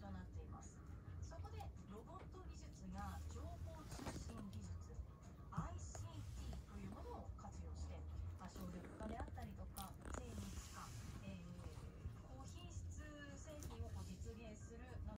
personas.